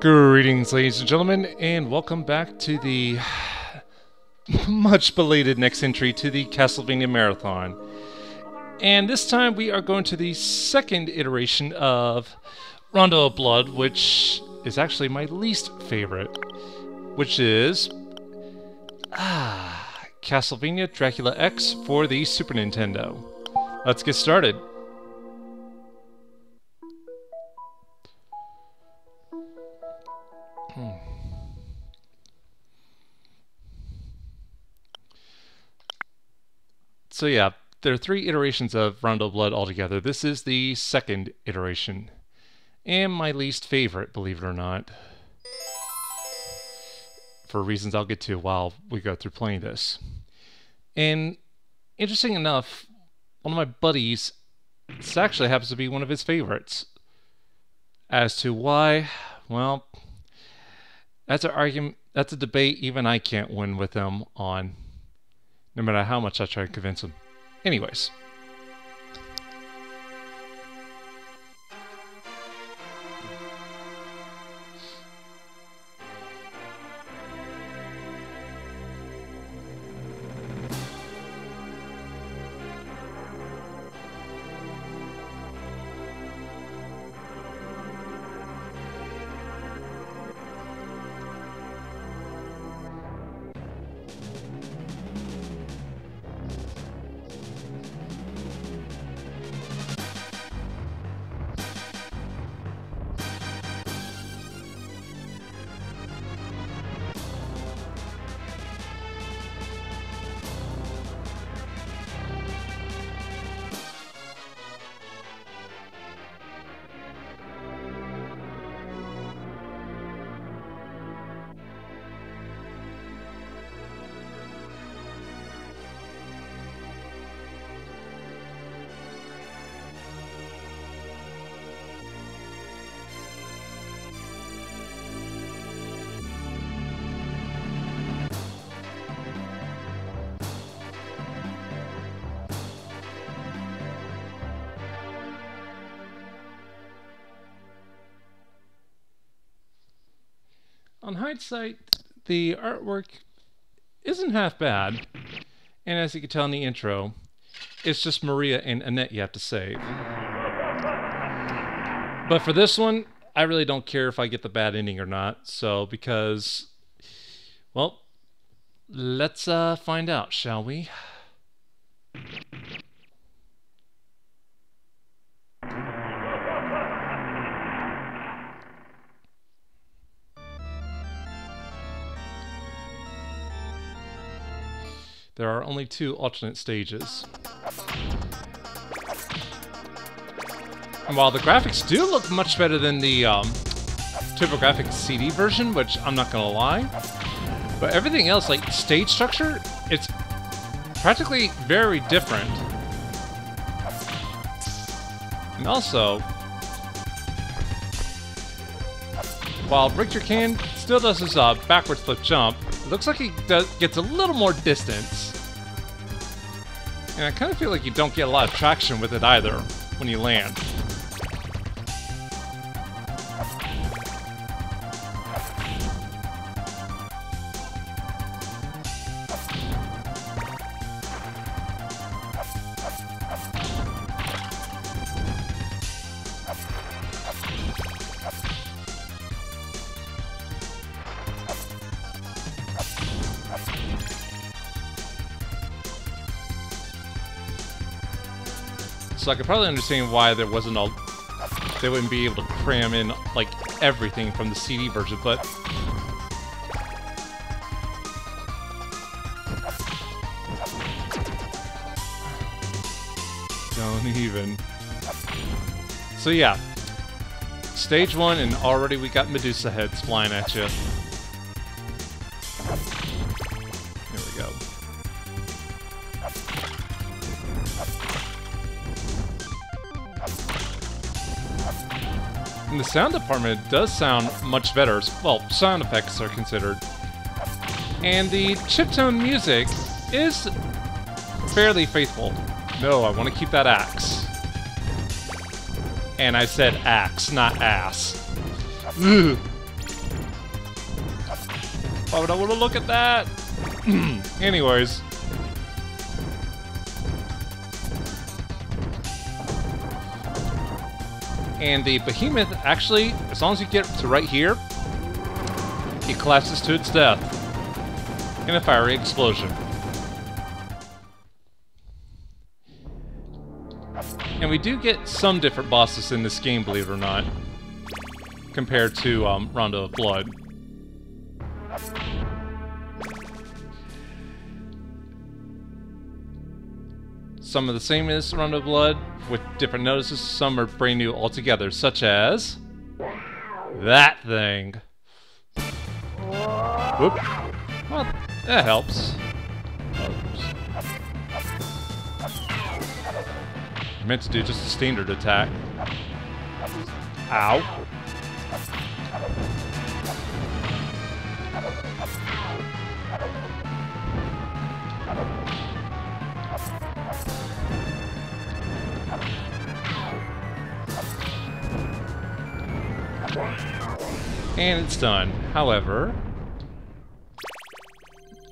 Greetings, ladies and gentlemen, and welcome back to the much belated next entry to the Castlevania Marathon. And this time we are going to the second iteration of Rondo of Blood, which is actually my least favorite, which is ah, Castlevania Dracula X for the Super Nintendo. Let's get started. So yeah, there are three iterations of Rondo Blood altogether. This is the second iteration. And my least favorite, believe it or not. For reasons I'll get to while we go through playing this. And interesting enough, one of my buddies, this actually happens to be one of his favorites. As to why, well, that's an argument, that's a debate even I can't win with him on no matter how much I try to convince him. Anyways. On hindsight, the artwork isn't half bad, and as you can tell in the intro, it's just Maria and Annette you have to save. But for this one, I really don't care if I get the bad ending or not, so because, well, let's uh, find out, shall we? There are only two alternate stages. And while the graphics do look much better than the um, TurboGrafx CD version, which I'm not gonna lie, but everything else, like stage structure, it's practically very different. And also, while Richter Can still does his uh, backwards flip jump, it looks like he does, gets a little more distance. And I kind of feel like you don't get a lot of traction with it either when you land. So I could probably understand why there wasn't a... They wouldn't be able to cram in, like, everything from the CD version, but... Don't even. So yeah. Stage one, and already we got Medusa heads flying at you. The sound department does sound much better. Well, sound effects are considered. And the chiptune music is fairly faithful. No, I want to keep that axe. And I said axe, not ass. Ugh. Why would I want to look at that? Anyways. And the behemoth, actually, as long as you get to right here, it collapses to its death in a fiery explosion. And we do get some different bosses in this game, believe it or not, compared to um, Rondo of Blood. Some of the same as Rondo of Blood, with different notices. Some are brand new altogether, such as... That thing. Whoop. Well, that helps. meant to do just a standard attack. Ow. And it's done. However...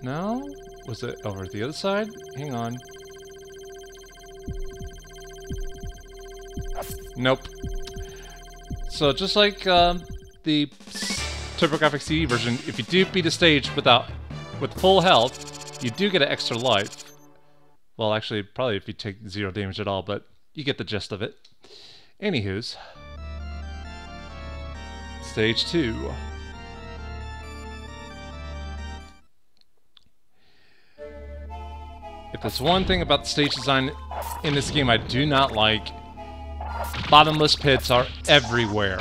No? Was it over the other side? Hang on. Nope. So just like uh, the TurboGrafx CD version, if you do beat a stage without with full health, you do get an extra life. Well, actually, probably if you take zero damage at all, but you get the gist of it. Anywho's. Stage 2. If there's one thing about the stage design in this game I do not like, Bottomless pits are everywhere.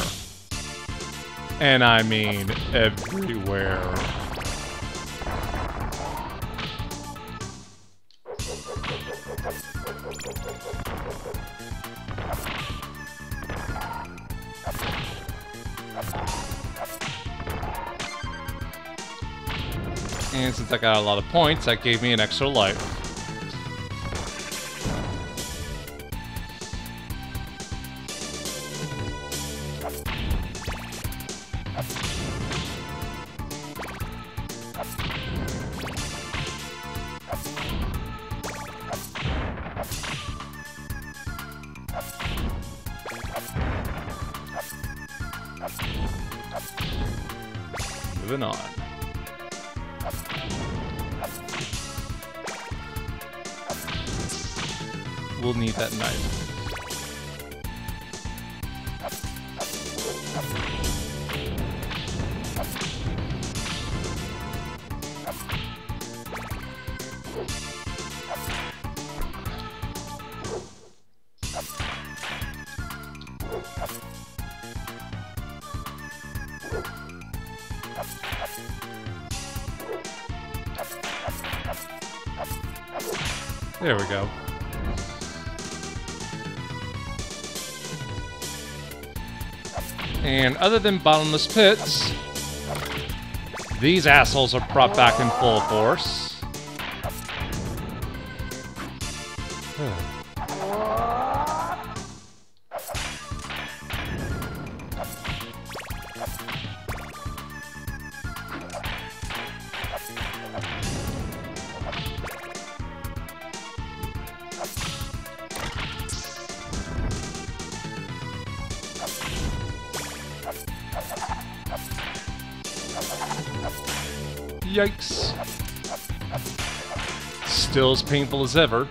And I mean everywhere. And since I got a lot of points, that gave me an extra life. Moving on. We'll need that knife. And other than bottomless pits, these assholes are brought back in full force. As painful as ever.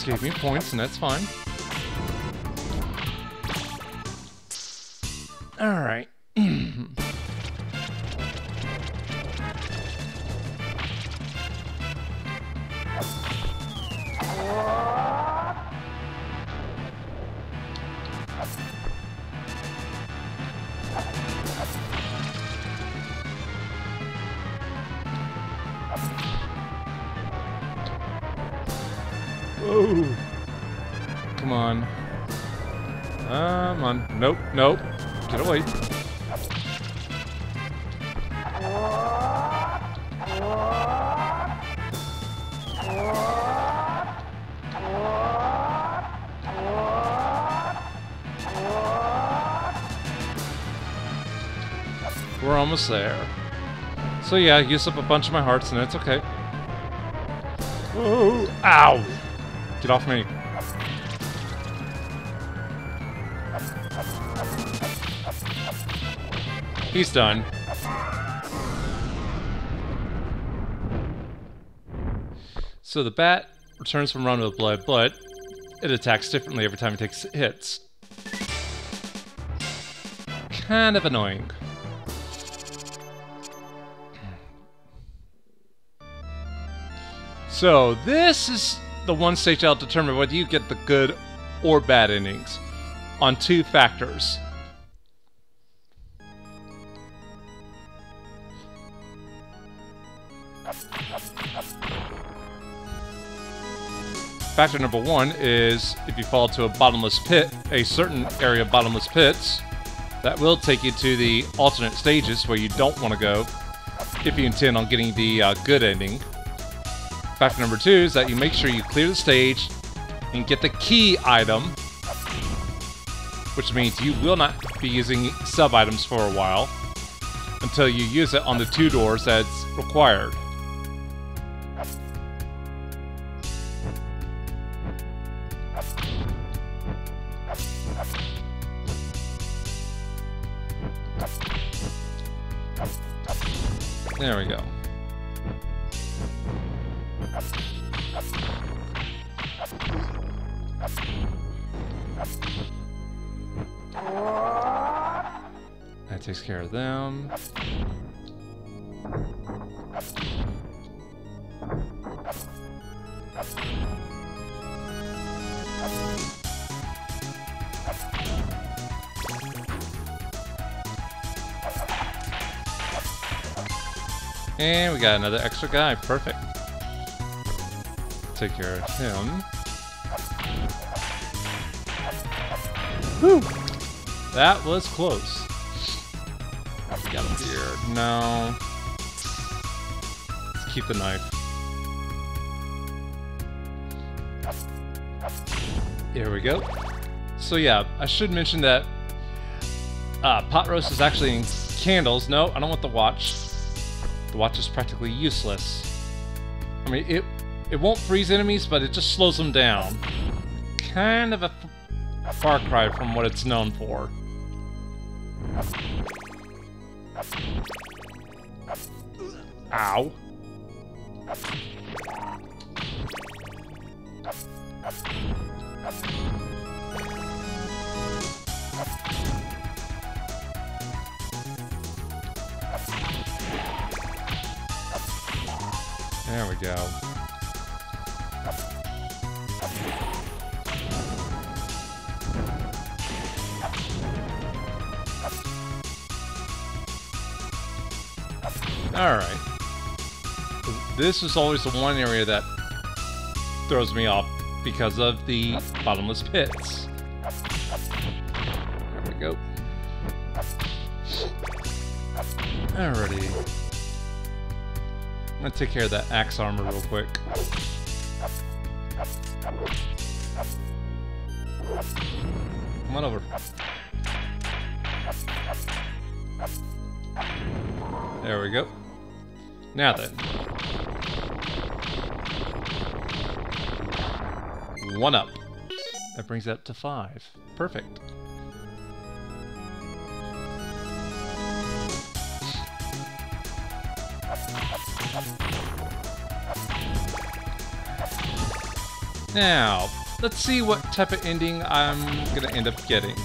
Just gave me points, and that's fine. Alright. There. So yeah, I used up a bunch of my hearts and it's okay. Oh, ow! Get off me. He's done. So the bat returns from Rondo of Blood, but it attacks differently every time it takes hits. Kind of annoying. So this is the one stage that'll determine whether you get the good or bad endings on two factors. Factor number one is if you fall to a bottomless pit, a certain area of bottomless pits, that will take you to the alternate stages where you don't want to go if you intend on getting the uh, good ending. Factor number two is that you make sure you clear the stage and get the key item, which means you will not be using sub-items for a while until you use it on the two doors that's required. There we go. And we got another extra guy. Perfect. Take care of him. Whew! That was close. We got a beard. No. Let's keep the knife. Here we go. So yeah, I should mention that uh, pot roast is actually in candles. No, I don't want the watch. The watch is practically useless. I mean, it it won't freeze enemies, but it just slows them down. Kind of a far cry from what it's known for. Ow. There we go. Alright. This is always the one area that throws me off because of the bottomless pits. There we go. Alrighty. I'm gonna take care of that axe armor real quick. Come on over. There we go. Now then. One up. That brings it up to five. Perfect. Now, let's see what type of ending I'm gonna end up getting.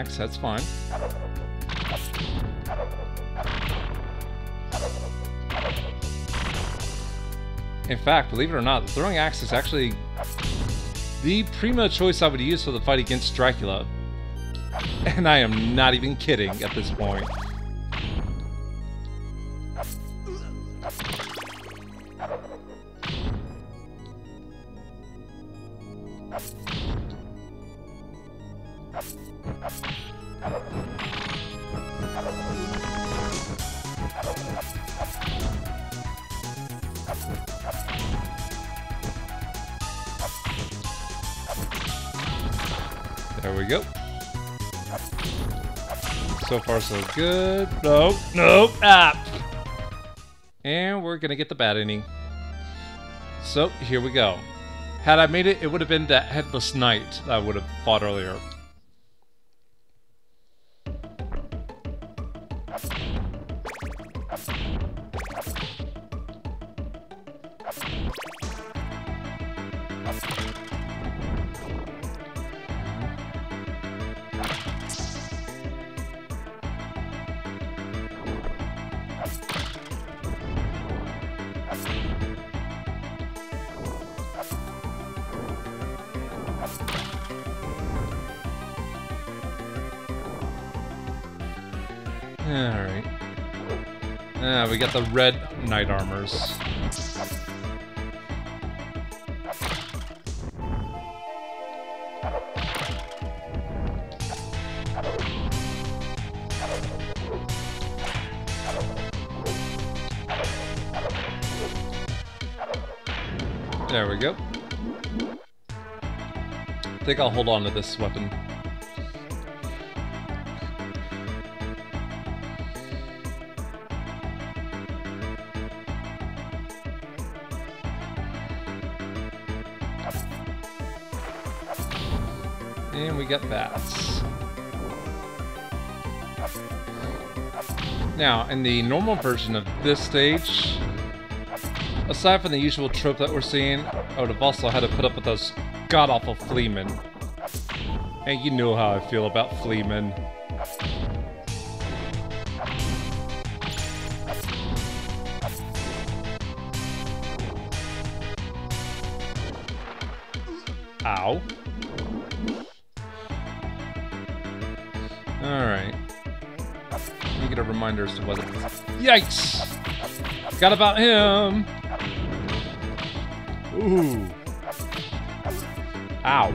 Axe, that's fine. In fact, believe it or not, the throwing axe is actually the primo choice I would use for the fight against Dracula. And I am not even kidding at this point. There we go. So far, so good. Nope, nope, ah! And we're gonna get the bad ending. So, here we go. Had I made it, it would have been that Headless Knight that I would have fought earlier. Got the red knight armors. There we go. I think I'll hold on to this weapon. And we got bats. Now, in the normal version of this stage, aside from the usual trope that we're seeing, I would have also had to put up with those god-awful fleamen. And you know how I feel about fleamen. Yikes! Forgot about him! Ooh. Ow.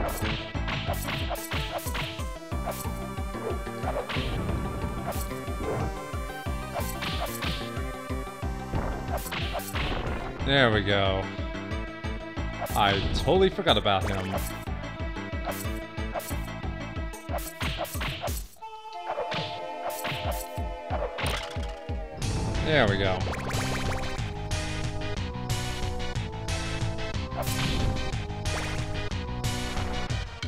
There we go. I totally forgot about him. There we go.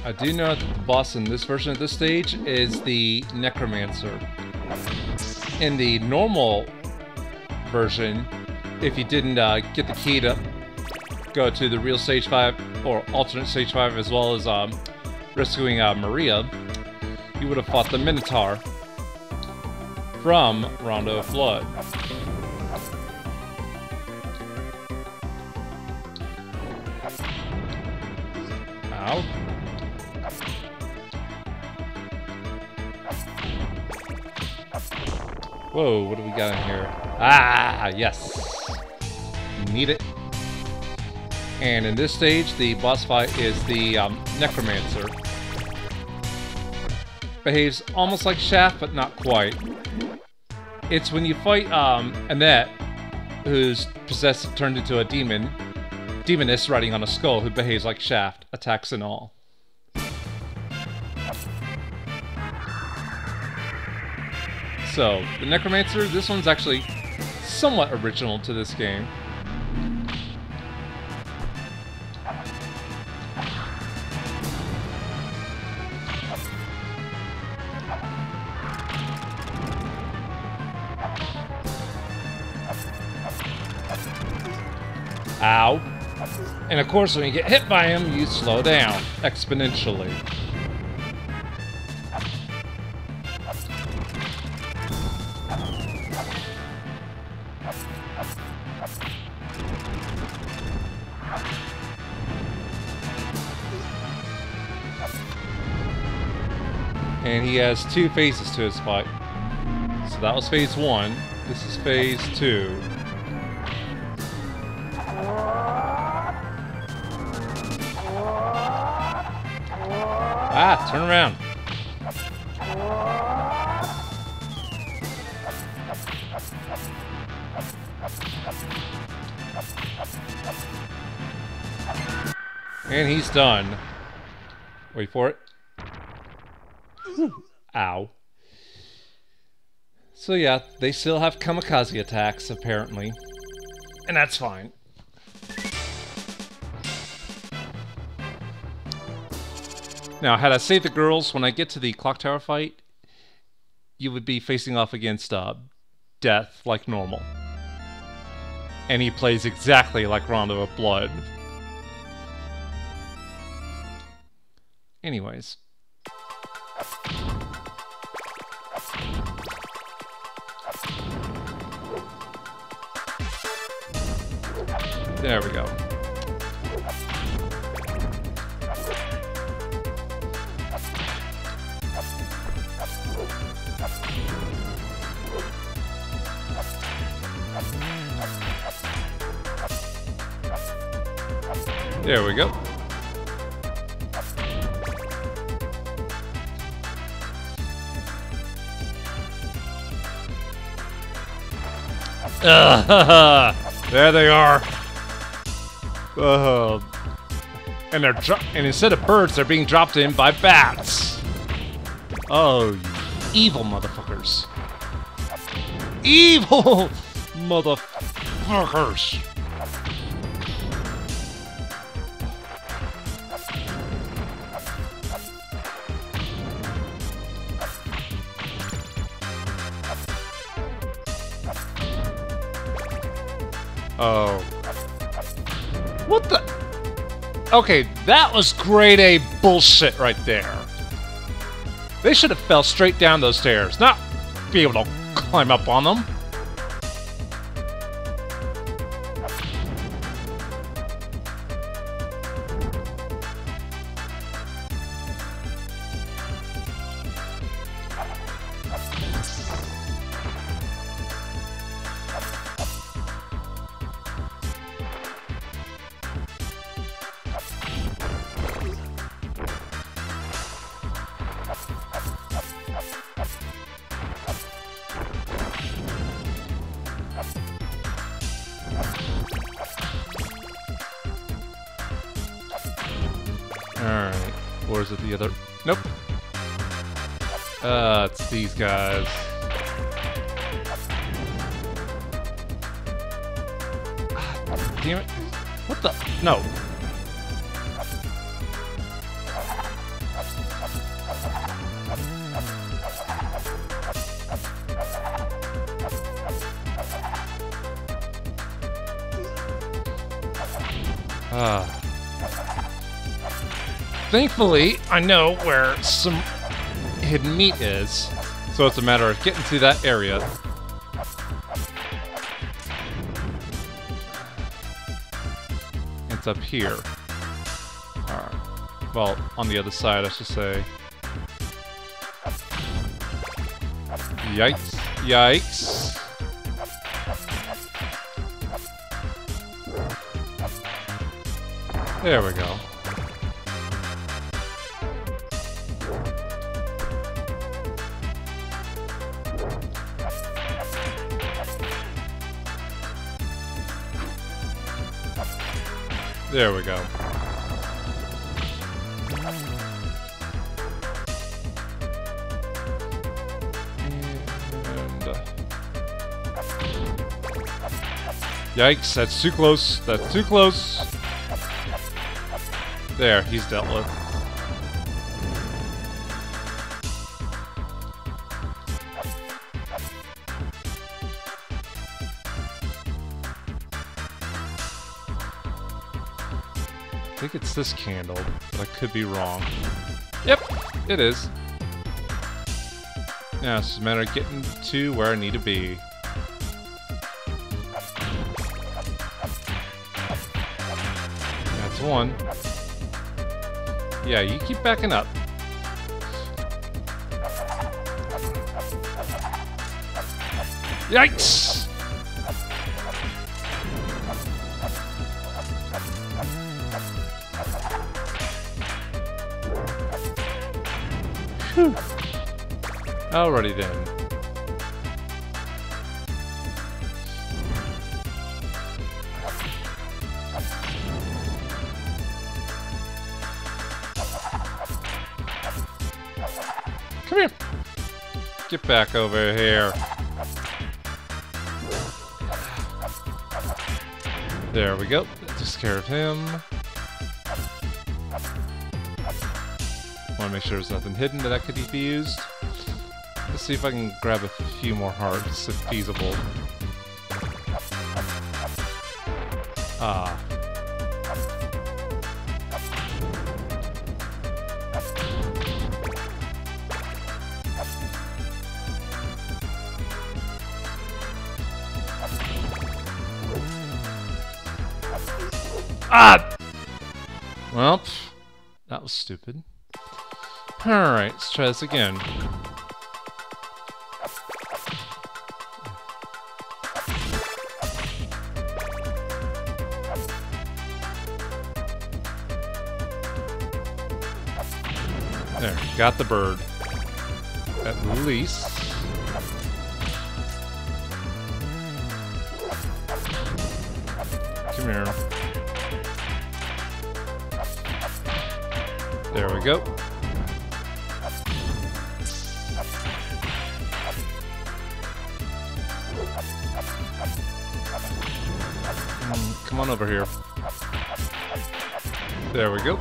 I do know that the boss in this version of this stage is the Necromancer. In the normal version, if you didn't uh, get the key to go to the real stage 5 or alternate stage 5 as well as um, rescuing uh, Maria, you would have fought the Minotaur from Rondo of Blood. Ow. Whoa, what do we got in here? Ah, yes. Need it. And in this stage, the boss fight is the um, Necromancer. Behaves almost like Shaft, but not quite. It's when you fight um, Annette, who's possessed, turned into a demon, demoness riding on a skull who behaves like Shaft, attacks and all. So, the Necromancer, this one's actually somewhat original to this game. Ow. And of course, when you get hit by him, you slow down exponentially. And he has two phases to his fight. So that was phase one. This is phase two. Turn around. And he's done. Wait for it. Ow. So yeah, they still have kamikaze attacks, apparently. And that's fine. Now, had I saved the girls, when I get to the clock tower fight, you would be facing off against uh, Death like normal. And he plays exactly like Rondo of Blood. Anyways. There we go. There we go. Uh, there they are. Uh, and they're and instead of birds, they're being dropped in by bats. Oh, evil motherfuckers! Evil motherfuckers! Oh. What the? Okay, that was grade A bullshit right there. They should have fell straight down those stairs, not be able to climb up on them. Or is it the other? Nope. Uh, it's these guys. Damn it. What the? No. Ah. Thankfully, I know where some hidden meat is, so it's a matter of getting to that area. It's up here. Alright. Well, on the other side, I should say. Yikes. Yikes. There we go. There we go. Uh, Yikes, that's too close. That's too close. There, he's dealt with. I think it's this candle, but I could be wrong. Yep, it is. Now it's just a matter of getting to where I need to be. That's one. Yeah, you keep backing up. Yikes! Alrighty then. Come here. Get back over here. There we go. That care of him. Want to make sure there's nothing hidden that could be used. See if I can grab a few more hearts if feasible. Ah. Ah! Well, that was stupid. Alright, let's try this again. Got the bird. At least. Come here. There we go. Mm, come on over here. There we go.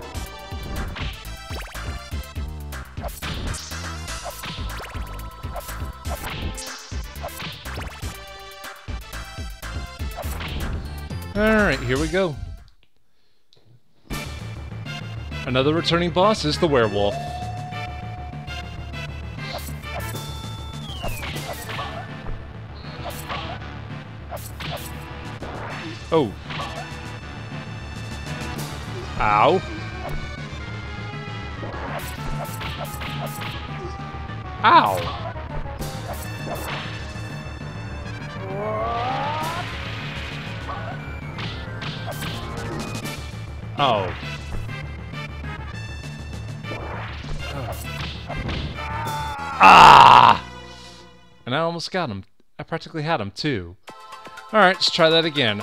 Alright, here we go. Another returning boss is the werewolf. Oh. Ow. Ow. Oh. Ah! And I almost got him. I practically had him, too. Alright, let's try that again.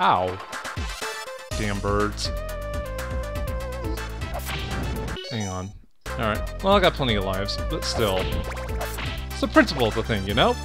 Ow. Damn birds. Hang on. Alright. Well, I got plenty of lives, but still. It's the principle of the thing, you know?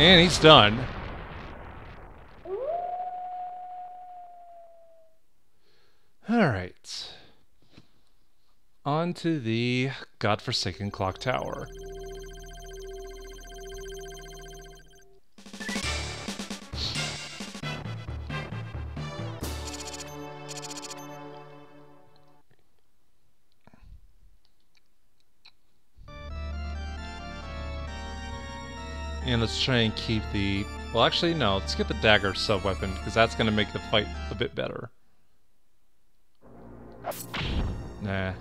And he's done. Alright. On to the godforsaken clock tower. Let's try and keep the... Well, actually, no. Let's get the dagger sub-weapon, because that's going to make the fight a bit better. Nah.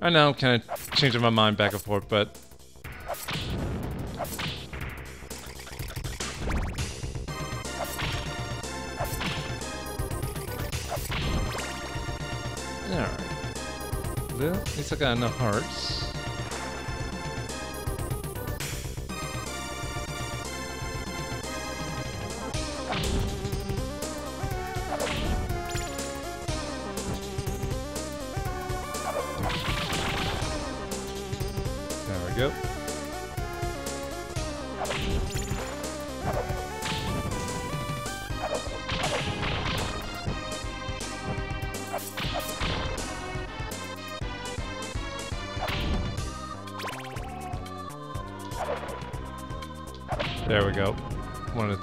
I know I'm kind of changing my mind back and forth, but... Alright. Well, at least I got enough hearts. There we go.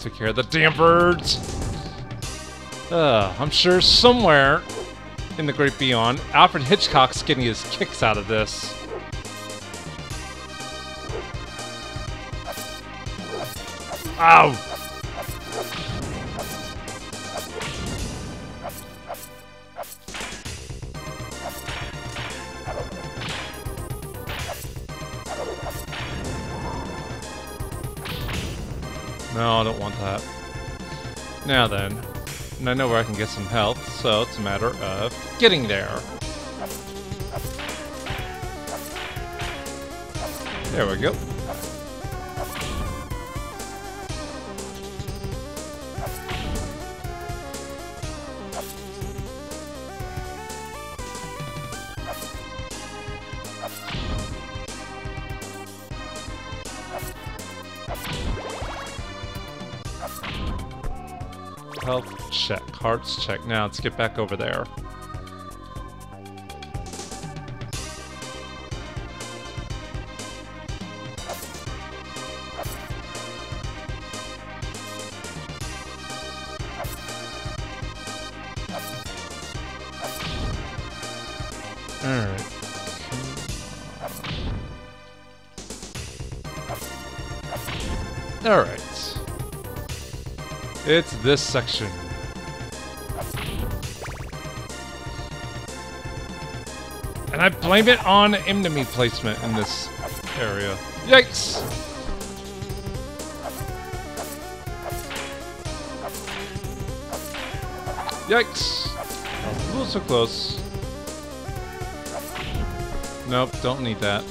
Wanted to take care of the damn birds. Uh, I'm sure somewhere in the great beyond, Alfred Hitchcock's getting his kicks out of this. Ow! I know where I can get some health, so it's a matter of getting there. There we go. Health check, hearts check. Now let's get back over there. It's this section. And I blame it on enemy placement in this area. Yikes! Yikes! A little so close. Nope, don't need that.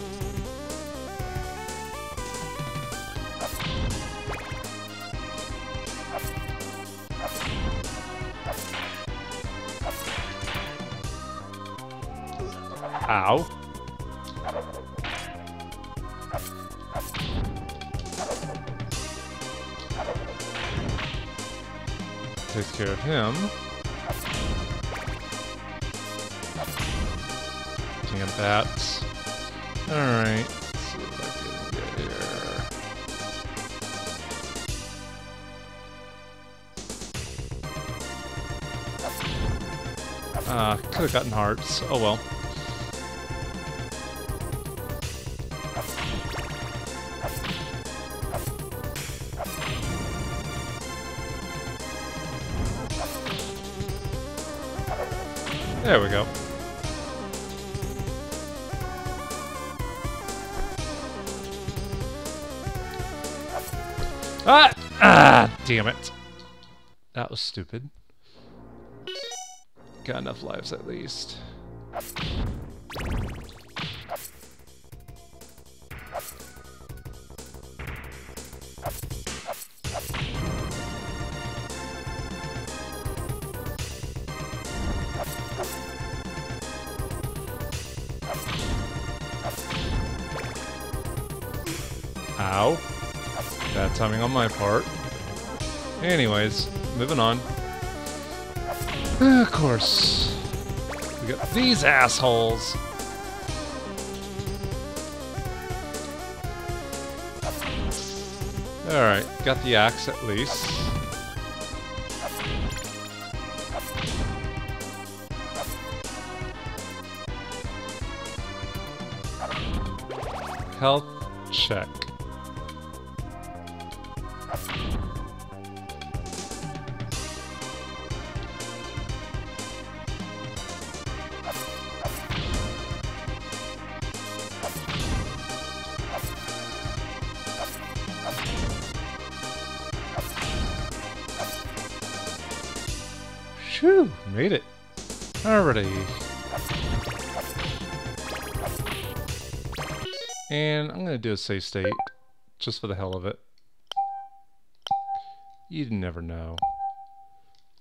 Him. Damn bats. Alright. Ah, could have gotten hearts. Oh well. There we go. Ah! Ah! Damn it. That was stupid. Got enough lives at least. Timing on my part. Anyways, moving on. of course. We got these assholes. Alright, got the axe at least. Health check. Phew, made it. Alrighty. And I'm gonna do a save state, just for the hell of it. You'd never know.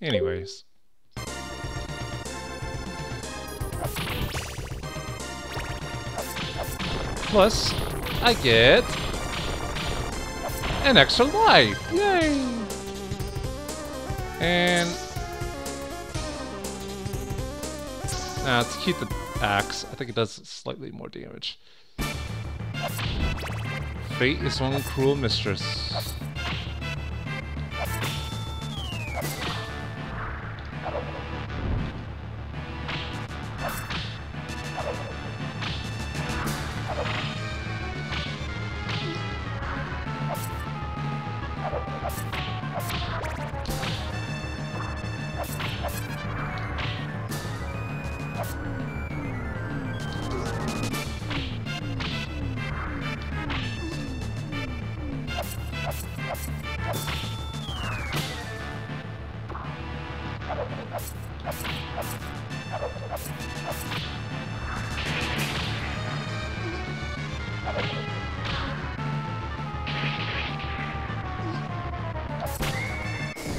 Anyways. Plus, I get an extra life. Yay! And now to keep the axe, I think it does slightly more damage. Fate is one cruel mistress.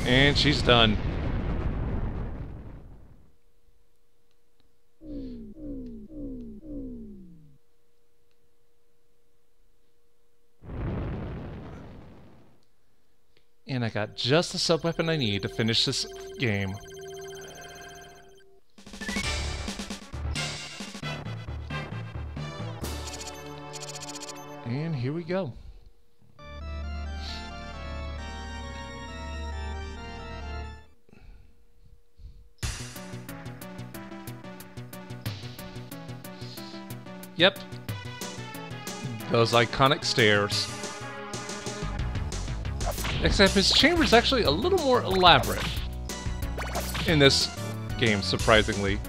And she's done. And I got just the sub-weapon I need to finish this game. And here we go. Yep. Those iconic stairs. Except his chamber is actually a little more elaborate in this game, surprisingly.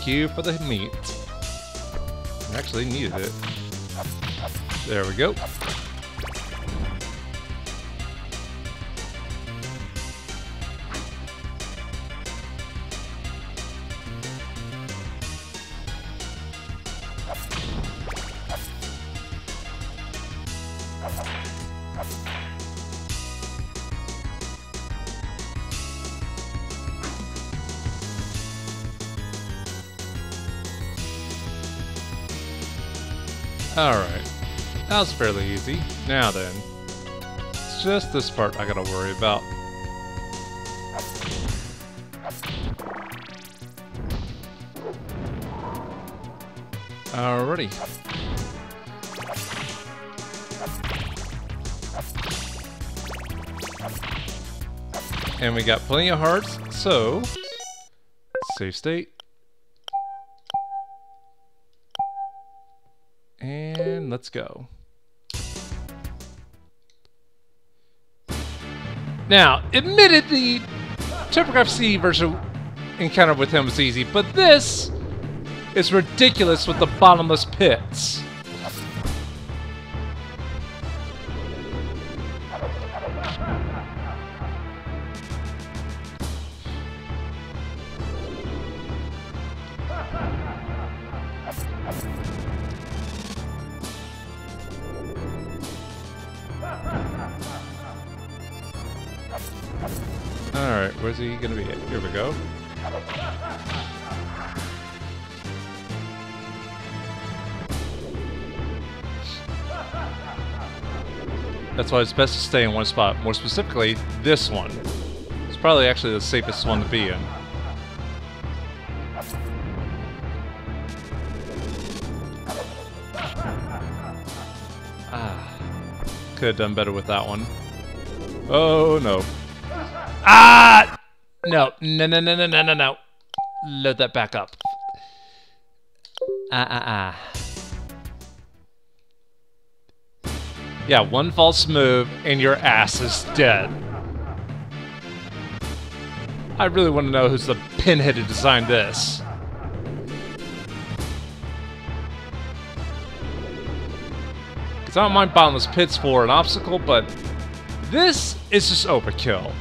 Thank you for the meat. I actually needed it. There we go. Alright. That was fairly easy. Now then. It's just this part I gotta worry about. Alrighty. And we got plenty of hearts, so... Save state. Let's go. Now, admittedly, TurboGrafx CD version encounter with him was easy, but this is ridiculous with the bottomless pits. Alright, where's he gonna be? Here we go. That's why it's best to stay in one spot. More specifically, this one. It's probably actually the safest one to be in. Ah. Could have done better with that one. Oh no. Ah! No, no, no, no, no, no, no, no. Load that back up. Ah, ah, ah. Yeah, one false move and your ass is dead. I really want to know who's the pinhead who designed this. Because I don't mind bottomless pits for an obstacle, but this is just overkill.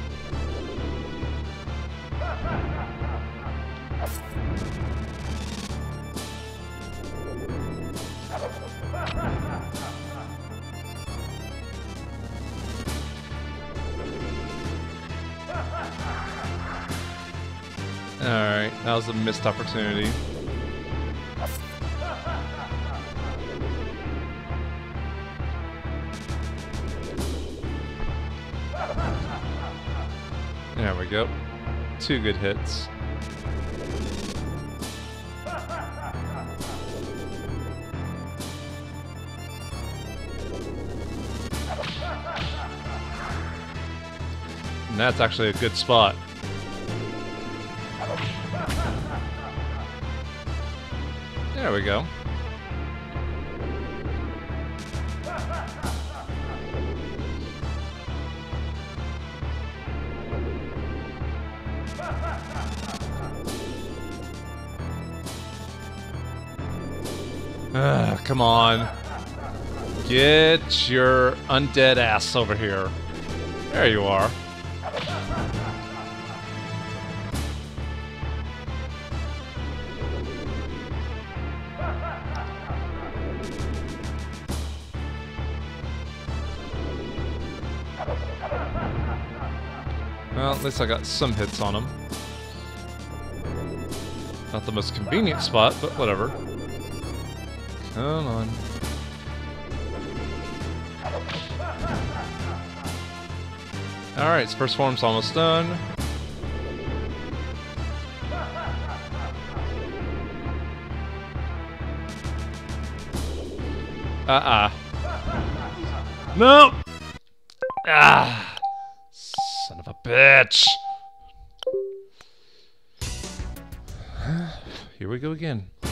That was a missed opportunity. There we go. Two good hits. And that's actually a good spot. There we go. Ugh, come on. Get your undead ass over here. There you are. Least I got some hits on him. Not the most convenient spot, but whatever. Come on. Alright, first form's almost done. Uh-uh. Nope! Here we go again.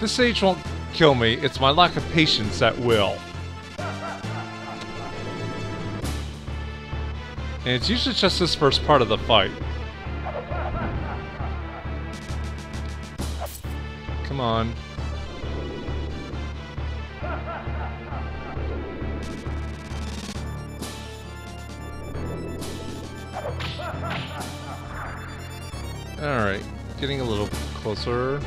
This stage won't kill me, it's my lack of patience that will. And it's usually just this first part of the fight. Come on. Alright, getting a little closer.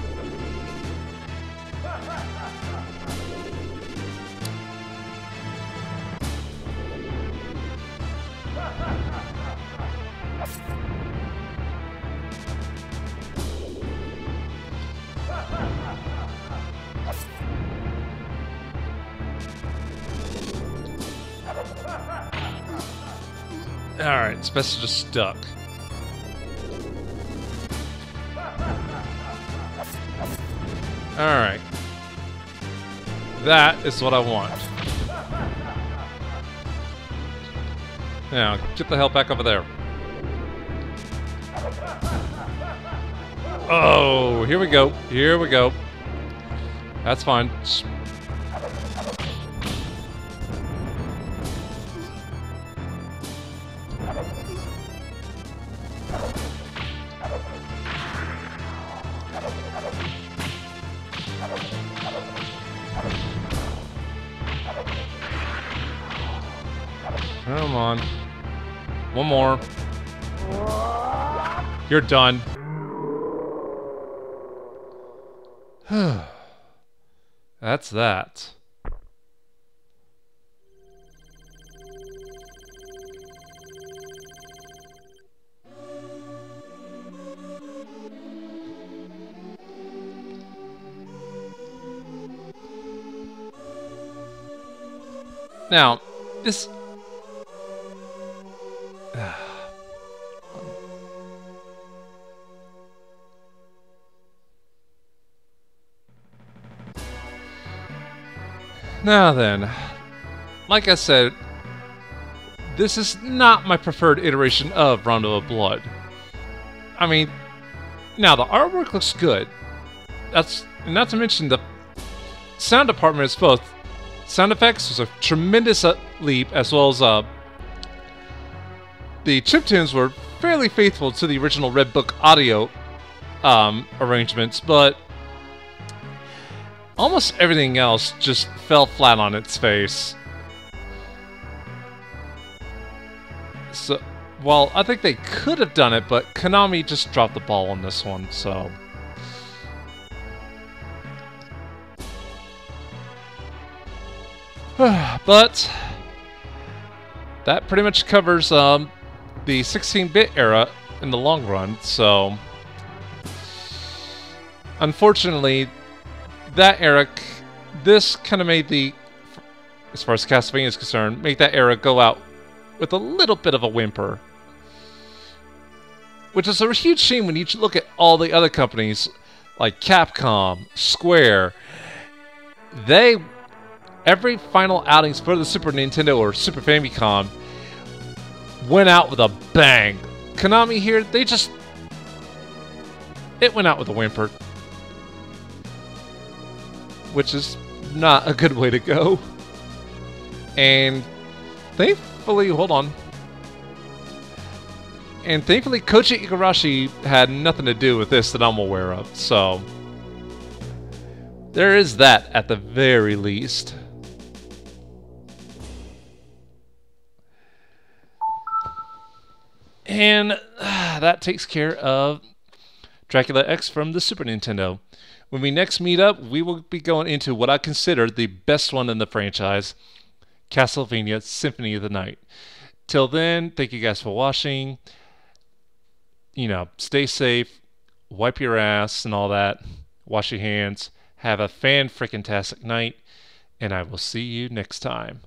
asbestos just stuck. Alright. That is what I want. Now, get the hell back over there. Oh, here we go. Here we go. That's fine. Just Come on. One more. You're done. That's that. Now, this Now then, like I said, this is not my preferred iteration of Rondo of Blood. I mean, now the artwork looks good. That's not to mention the sound department is both sound effects was a tremendous uh, leap, as well as uh, the chiptunes were fairly faithful to the original Red Book audio um, arrangements, but almost everything else just fell flat on its face. So, well, I think they could have done it, but Konami just dropped the ball on this one, so... but that pretty much covers um, the 16-bit era in the long run, so unfortunately, that era, this kind of made the, as far as Castlevania is concerned, make that era go out with a little bit of a whimper. Which is a huge shame when you look at all the other companies like Capcom, Square. They, every final outings for the Super Nintendo or Super Famicom went out with a bang. Konami here, they just... It went out with a whimper. Which is not a good way to go. And thankfully, hold on. And thankfully, Koji Igarashi had nothing to do with this that I'm aware of, so... There is that at the very least. And uh, that takes care of Dracula X from the Super Nintendo. When we next meet up, we will be going into what I consider the best one in the franchise Castlevania Symphony of the Night. Till then, thank you guys for watching. You know, stay safe, wipe your ass and all that, wash your hands, have a fan freaking tastic night, and I will see you next time.